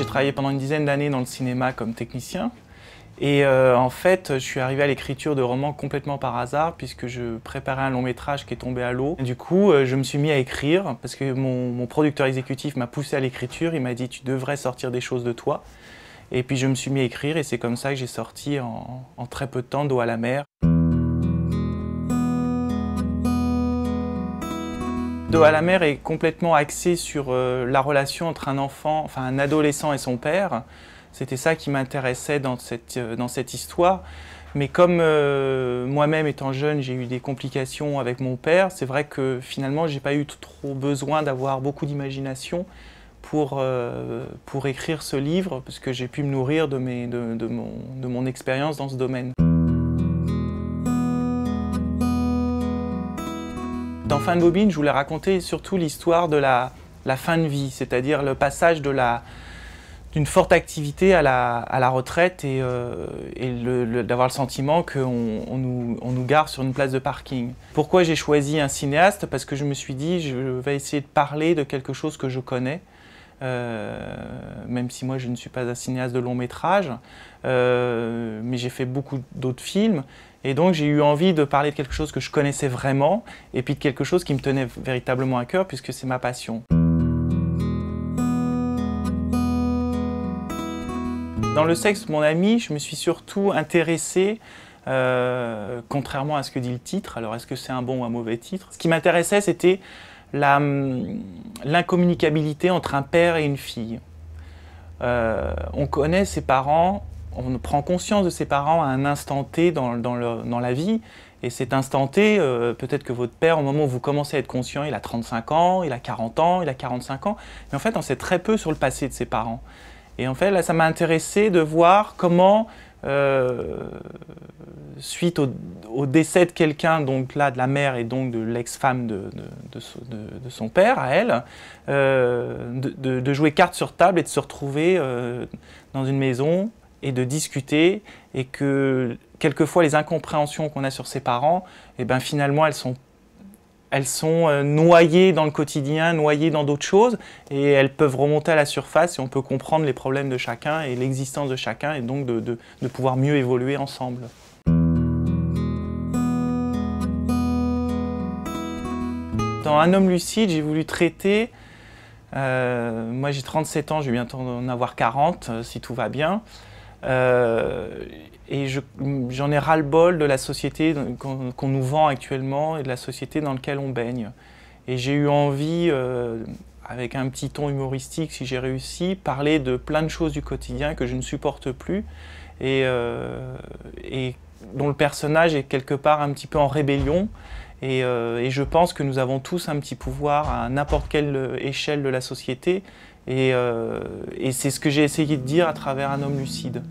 j'ai travaillé pendant une dizaine d'années dans le cinéma comme technicien. Et euh, en fait, je suis arrivé à l'écriture de romans complètement par hasard, puisque je préparais un long métrage qui est tombé à l'eau. Du coup, euh, je me suis mis à écrire, parce que mon, producteur exécutif m'a poussé à l'écriture. Il m'a dit, tu devrais sortir des choses de toi. Et puis je me suis mis à écrire, et c'est comme ça que j'ai sorti en, en très peu de temps d'eau à la mer. Dos à la mer est complètement axé sur euh, la relation entre un enfant, enfin un adolescent et son père. C'était ça qui m'intéressait dans cette, euh, dans cette histoire. Mais comme euh, moi-même étant jeune, j'ai eu des complications avec mon père, c'est vrai que finalement, j'ai pas eu trop besoin d'avoir beaucoup d'imagination pour, pour écrire ce livre, parce que j'ai pu me nourrir de, mes, de, de mon, de mon expérience dans ce domaine. Dans Fin de Bobine, je voulais raconter surtout l'histoire de la, fin de vie, c'est-à-dire le passage d'une forte activité à la, retraite et, euh, d'avoir le sentiment qu'on nous, nous gare sur une place de parking. Pourquoi j'ai choisi un cinéaste? Parce que je me suis dit, je vais essayer de parler de quelque chose que je connais, euh, même si moi je ne suis pas un cinéaste de long métrage, euh, mais j'ai fait beaucoup d'autres films. Et donc j'ai eu envie de parler de quelque chose que je connaissais vraiment, et puis de quelque chose qui me tenait véritablement à cœur, puisque c'est ma passion. Dans le sexe, mon ami, je me suis surtout intéressé, euh, contrairement à ce que dit le titre, alors est-ce que c'est un bon ou un mauvais titre? Ce qui m'intéressait, c'était l'incommunicabilité entre un père et une fille. Euh, on connaît ses parents, on prend conscience de ses parents à un instant T dans, la vie, et cet instant T, euh, peut-être que votre père, au moment où vous commencez à être conscient, il a 35 ans, il a 40 ans, il a 45 ans, mais en fait on sait très peu sur le passé de ses parents. Et en fait là ça m'a intéressé de voir comment euh, suite au, décès de quelqu'un, donc là de la mère et donc de l'ex-femme de, son père à elle, euh, de, jouer carte sur table et de se retrouver euh, dans une maison et de discuter et que quelquefois les incompréhensions qu'on a sur ses parents, et eh ben finalement elles sont elles sont euh, noyées dans le quotidien, noyées dans d'autres choses, et elles peuvent remonter à la surface et on peut comprendre les problèmes de chacun et l'existence de chacun, et donc de, pouvoir mieux évoluer ensemble. Dans Un homme lucide, j'ai voulu traiter, euh, moi j'ai 37 ans, je vais bientôt en avoir 40 euh, si tout va bien, et j'en ai ras-le-bol de la société qu'on nous vend actuellement et de la société dans laquelle on baigne. Et j'ai eu envie, euh, avec un petit ton humoristique si j'ai réussi, parler de plein de choses du quotidien que je ne supporte plus euh, et dont le personnage est quelque part un petit peu en rébellion. Et, euh, et je pense que nous avons tous un petit pouvoir à n'importe quelle échelle de la société. Et, et c'est ce que j'ai essayé de dire à travers un homme lucide.